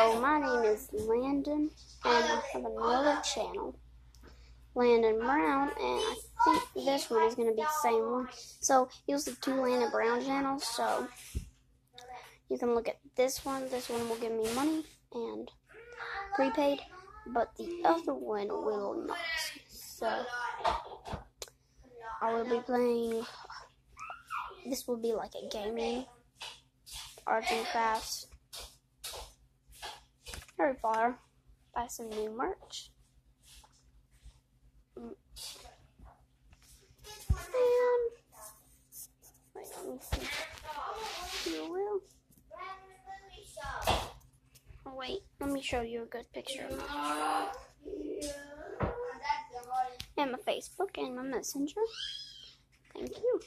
My name is Landon, and I have another channel, Landon Brown, and I think this one is gonna be the same one. So use the two Landon Brown channels. So you can look at this one. This one will give me money and prepaid, but the other one will not. So I will be playing. This will be like a gaming, arts and crafts Harry Potter. Buy some new merch. Mm. And wait, let me see. You will. Oh, wait, let me show you a good picture of my and my Facebook and my Messenger. Thank you.